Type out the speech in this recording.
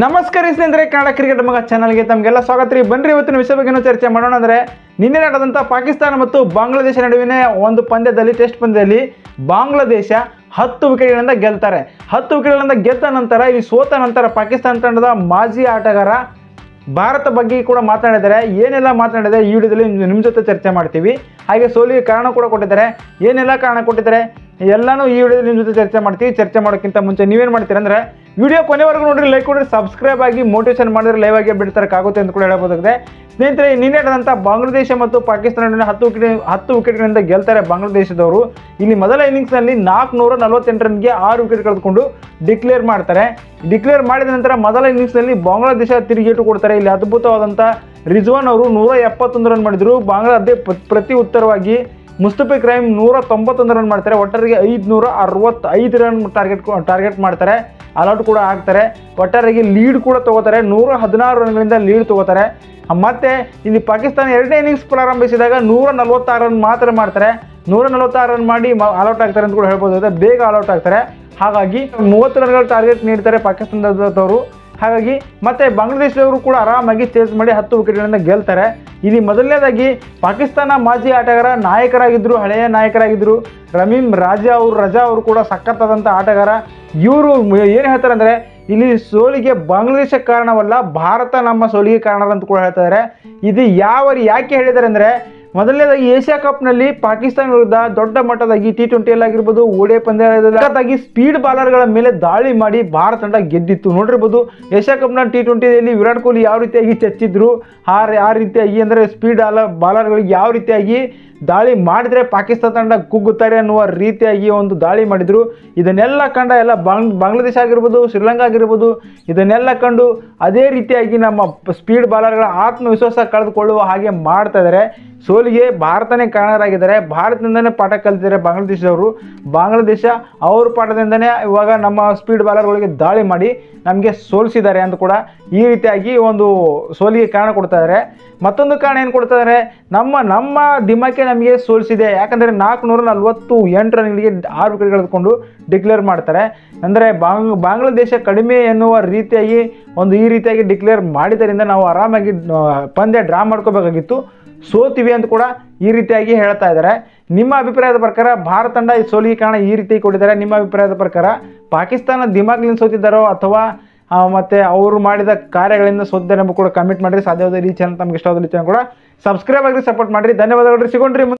ನಮಸ್ಕಾರ ಸ್ನೇಹಿತರೆ, ಕನ್ನಡ ಕ್ರಿಕೆಟ್ ಮಗ ಚಾನಲ್ಗೆ ತಮಗೆಲ್ಲ ಸ್ವಾಗತ ರೀ. ಬನ್ರಿ, ಇವತ್ತಿನ ವಿಷಯ ಬಗ್ಗೆ ಚರ್ಚೆ ಮಾಡೋಣ ಅಂದರೆ, ನಿನ್ನೆ ನಡೆದಂಥ ಪಾಕಿಸ್ತಾನ ಮತ್ತು ಬಾಂಗ್ಲಾದೇಶ ನಡುವಿನ ಒಂದು ಪಂದ್ಯದಲ್ಲಿ, ಟೆಸ್ಟ್ ಪಂದ್ಯದಲ್ಲಿ ಬಾಂಗ್ಲಾದೇಶ ಹತ್ತು ವಿಕೆಟ್ಗಳಿಂದ ಗೆಲ್ತಾರೆ. ಹತ್ತು ವಿಕೆಟ್ಗಳಿಂದ ಗೆದ್ದ ನಂತರ, ಇಲ್ಲಿ ಸೋತ ನಂತರ ಪಾಕಿಸ್ತಾನ ತಂಡದ ಮಾಜಿ ಆಟಗಾರ ಭಾರತ ಬಗ್ಗೆ ಕೂಡ ಮಾತನಾಡಿದ್ದಾರೆ. ಏನೆಲ್ಲ ಮಾತನಾಡಿದರೆ ಈ ವಿಡಿಯೋದಲ್ಲಿ ನಿಮ್ಮ ಜೊತೆ ಚರ್ಚೆ ಮಾಡ್ತೀವಿ. ಹಾಗೆ ಸೋಲಿಗೆ ಕಾರಣ ಕೂಡ ಕೊಟ್ಟಿದ್ದಾರೆ. ಏನೆಲ್ಲ ಕಾರಣ ಕೊಟ್ಟಿದ್ದಾರೆ? ಎಲ್ಲನೂ ಈ ವಿಡಿಯೋದಲ್ಲಿ ನಿಮ್ಮ ಜೊತೆ ಚರ್ಚೆ ಮಾಡ್ತೀವಿ. ಚರ್ಚೆ ಮಾಡೋಕ್ಕಿಂತ ಮುಂಚೆ ನೀವೇನು ಮಾಡ್ತೀರಾ ಅಂದರೆ ವಿಡಿಯೋ ಕೊನೆವರೆಗೂ ನೋಡ್ರಿ ಲೈಕ್ ಕೊಡ್ರಿ ಸಬ್ಸ್ಕ್ರೈಬ್ ಆಗಿ ಮೋಟಿವೇಶನ್ ಮಾಡಿದ್ರೆ ಲೈವ್ ಆಗಿ ಬಿಡ್ತಾರಕ್ಕಾಗುತ್ತೆ ಅಂತ ಕೂಡ ಹೇಳಬಹುದಾಗಿದೆ. ಸ್ನೇಹಿತರೆ ನಿನ್ನೆ ನಡೆದಂಥ ಬಾಂಗ್ಲಾದೇಶ ಮತ್ತು ಪಾಕಿಸ್ತಾನ ನಡುವಿನ ಹತ್ತು ವಿಕೆಟ್ ಹತ್ತು ವಿಕೆಟ್ಗಳಿಂದ ಗೆಲ್ತಾರೆ ಬಾಂಗ್ಲಾದೇಶದವರು. ಇಲ್ಲಿ ಮೊದಲ ಇನ್ನಿಂಗ್ಸ್ನಲ್ಲಿ ನಾಲ್ಕುನೂರ ನಲವತ್ತೆಂಟು ರನ್ಗೆ ಆರು ವಿಕೆಟ್ ಕಳೆದುಕೊಂಡು ಡಿಕ್ಲೇರ್ ಮಾಡ್ತಾರೆ. ಡಿಕ್ಲೇರ್ ಮಾಡಿದ ನಂತರ ಮೊದಲ ಇನ್ನಿಂಗ್ಸ್ನಲ್ಲಿ ಬಾಂಗ್ಲಾದೇಶ ತಿರುಗೇಟು ಕೊಡ್ತಾರೆ. ಇಲ್ಲಿ ಅದ್ಭುತವಾದಂಥ ರಿಜ್ವಾನ್ ಅವರು ನೂರ ಎಪ್ಪತ್ತೊಂದು ರನ್ ಮಾಡಿದರು. ಬಾಂಗ್ಲಾ ಅದೇ ಪ್ರತಿ ಉತ್ತರವಾಗಿ ಮುಸ್ತಫಿಕ್ ಕ್ರೈಮ್ ನೂರ ತೊಂಬತ್ತೊಂದು ರನ್ ಮಾಡ್ತಾರೆ, ಒಟ್ಟಾರೆಗೆ ಐದುನೂರ ಅರವತ್ತೈದು ರನ್ ಟಾರ್ಗೆಟ್ ಟಾರ್ಗೆಟ್ ಮಾಡ್ತಾರೆ. ಅಲೌಟ್ ಕೂಡ ಆಗ್ತಾರೆ ಒಟ್ಟಾರೆಗೆ ಲೀಡ್ ಕೂಡ ತಗೋತಾರೆ. ನೂರ ಹದಿನಾರು ರನ್ಗಳಿಂದ ಲೀಡ್ ತಗೋತಾರೆ. ಮತ್ತು ಇಲ್ಲಿ ಪಾಕಿಸ್ತಾನ ಎರಡನೇ ಇನ್ನಿಂಗ್ಸ್ ಪ್ರಾರಂಭಿಸಿದಾಗ ನೂರ ನಲವತ್ತಾರು ರನ್ ಮಾತ್ರ ಮಾಡ್ತಾರೆ. ನೂರ ನಲವತ್ತಾರು ರನ್ ಮಾಡಿ ಆಲ್ಔಟ್ ಆಗ್ತಾರೆ ಅಂತ ಕೂಡ ಹೇಳ್ಬೋದು. ಬೇಗ ಆಲ್ಔಟ್ ಆಗ್ತಾರೆ. ಹಾಗಾಗಿ ಮೂವತ್ತು ರನ್ಗಳ ಟಾರ್ಗೆಟ್ ನೀಡ್ತಾರೆ ಪಾಕಿಸ್ತಾನದವರು. ಹಾಗಾಗಿ ಮತ್ತೆ ಬಾಂಗ್ಲಾದೇಶದವರು ಕೂಡ ಆರಾಮಾಗಿ ಚೇಸ್ ಮಾಡಿ ಹತ್ತು ವಿಕೆಟ್ಗಳಿಂದ ಗೆಲ್ತಾರೆ. ಇಲ್ಲಿ ಮೊದಲನೇದಾಗಿ ಪಾಕಿಸ್ತಾನ ಮಾಜಿ ಆಟಗಾರ ನಾಯಕರಾಗಿದ್ದರು ಹಳೆಯ ನಾಯಕರಾಗಿದ್ದರು ರಮೀಮ್ ರಾಜಾ ಅವರು, ರಜಾ ಅವರು ಕೂಡ ಸಖತ್ತಾದಂಥ ಆಟಗಾರ. ಇವರು ಏನು ಹೇಳ್ತಾರೆ ಅಂದರೆ, ಇಲ್ಲಿ ಸೋಲಿಗೆ ಬಾಂಗ್ಲಾದೇಶ ಕಾರಣವಲ್ಲ, ಭಾರತ ನಮ್ಮ ಸೋಲಿಗೆ ಕಾರಣ ಅಂತ ಕೂಡ ಹೇಳ್ತಾ ಇದ್ದಾರೆ ಇದು ಯಾವ ಯಾಕೆ ಹೇಳಿದ್ದಾರೆ ಅಂದರೆ ಮೊದಲನೇದಾಗಿ ಏಷ್ಯಾ ಕಪ್ನಲ್ಲಿ ಪಾಕಿಸ್ತಾನ ವಿರುದ್ಧ ದೊಡ್ಡ ಮಟ್ಟದಾಗಿ ಟಿ ಟ್ವೆಂಟಿಯಲ್ಲಿ ಆಗಿರ್ಬೋದು ಓಡೆ ಪಂದ್ಯದಲ್ಲಿ ಸ್ಪೀಡ್ ಬಾಲರ್ಗಳ ಮೇಲೆ ದಾಳಿ ಮಾಡಿ ಭಾರತ ತಂಡ ಗೆದ್ದಿತ್ತು. ನೋಡಿರ್ಬೋದು, ಏಷ್ಯಾ ಕಪ್ನ ಟಿ ಟ್ವೆಂಟಿಯಲ್ಲಿ ವಿರಾಟ್ ಕೊಹ್ಲಿ ಯಾವ ರೀತಿಯಾಗಿ ಚಚ್ಚಿದ್ರು, ಆ ಆ ರೀತಿಯಾಗಿ ಅಂದರೆ ಸ್ಪೀಡ್ ಬಾಲರ್ ಬಾಲರ್ಗಳಿಗೆ ಯಾವ ರೀತಿಯಾಗಿ ದಾಳಿ ಮಾಡಿದ್ರೆ ಪಾಕಿಸ್ತಾನ ತಂಡ ಕುಗ್ಗುತ್ತಾರೆ ಅನ್ನುವ ರೀತಿಯಾಗಿ ಒಂದು ದಾಳಿ ಮಾಡಿದರು. ಇದನ್ನೆಲ್ಲ ಕಂಡ ಎಲ್ಲ ಬಾಂಗ್ ಬಾಂಗ್ಲಾದೇಶ ಆಗಿರ್ಬೋದು, ಶ್ರೀಲಂಕಾ ಆಗಿರ್ಬೋದು, ಇದನ್ನೆಲ್ಲ ಕಂಡು ಅದೇ ರೀತಿಯಾಗಿ ನಮ್ಮ ಸ್ಪೀಡ್ ಬಾಲರ್ಗಳ ಆತ್ಮವಿಶ್ವಾಸ ಕಳೆದುಕೊಳ್ಳುವ ಹಾಗೆ ಮಾಡ್ತಾ ಇದ್ದಾರೆ ಸೋಲಿಗೆ ಭಾರತನೇ ಕಾರಣರಾಗಿದ್ದಾರೆ. ಭಾರತದಿಂದನೇ ಪಾಠ ಕಲಿತಿದ್ದಾರೆ ಬಾಂಗ್ಲಾದೇಶದವರು. ಬಾಂಗ್ಲಾದೇಶ ಅವ್ರ ಪಾಠದಿಂದನೇ ಇವಾಗ ನಮ್ಮ ಸ್ಪೀಡ್ ಬಾಲರ್ಗಳಿಗೆ ದಾಳಿ ಮಾಡಿ ನಮಗೆ ಸೋಲಿಸಿದ್ದಾರೆ ಅಂತ ಕೂಡ ಈ ರೀತಿಯಾಗಿ ಒಂದು ಸೋಲಿಗೆ ಕಾರಣ ಕೊಡ್ತಾ ಇದ್ದಾರೆ ಮತ್ತೊಂದು ಕಾರಣ ಏನು ಕೊಡ್ತಾ ಇದ್ದಾರೆ ನಮ್ಮ ನಮ್ಮ ದಿಮಕ್ಕೆ ನಮಗೆ ಸೋಲಿಸಿದೆ. ಯಾಕಂದರೆ ನಾಲ್ಕುನೂರ ನಲ್ವತ್ತು ಎಂಟು ರನ್ಗಳಿಗೆ ಆರು ವಿಕೆಟ್ ಕಳೆದುಕೊಂಡು ಡಿಕ್ಲೇರ್ ಮಾಡ್ತಾರೆ. ಅಂದರೆ ಬಾಂಗ್, ಬಾಂಗ್ಲಾದೇಶ ಕಡಿಮೆ ಎನ್ನುವ ರೀತಿಯಾಗಿ ಒಂದು ಈ ರೀತಿಯಾಗಿ ಡಿಕ್ಲೇರ್ ಮಾಡಿದ್ದರಿಂದ ನಾವು ಆರಾಮಾಗಿ ಪಂದ್ಯ ಡ್ರಾ ಮಾಡ್ಕೋಬೇಕಾಗಿತ್ತು. ಸೋತಿವಿ ಅಂತ ಕೂಡ ಈ ರೀತಿಯಾಗಿ ಹೇಳ್ತಾ ಇದ್ದಾರೆ. ನಿಮ್ಮ ಅಭಿಪ್ರಾಯದ ಪ್ರಕಾರ ಭಾರತ ತಂಡ ಈ ಸೋಲಿಗೆ ಕಾರಣ ಈ ರೀತಿ ಕೊಟ್ಟಿದ್ದಾರೆ. ನಿಮ್ಮ ಅಭಿಪ್ರಾಯದ ಪ್ರಕಾರ ಪಾಕಿಸ್ತಾನ ದಿಮಾಗ್ಲಿಂದ ಸೋತಿದ್ದಾರೋ ಅಥವಾ ಮತ್ತು ಅವರು ಮಾಡಿದ ಕಾರ್ಯಗಳಿಂದ ಸೋತಿದ್ದಾರೆ ಎಂಬ ಕೂಡ ಕಮೆಂಟ್ ಮಾಡಿರಿ ಸಾಧ್ಯವಾದ ಈ ಚಾನಲ್ ತಮಗೆ ಇಷ್ಟವಾದ ಚಾನಲ್ ಕೂಡ ಸಬ್ಸ್ಕ್ರೈಬ್ ಆಗಿ ಸಪೋರ್ಟ್ ಮಾಡಿರಿ. ಧನ್ಯವಾದಗಳು ಸಿಗೋಣ್ರಿ